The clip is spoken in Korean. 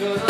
그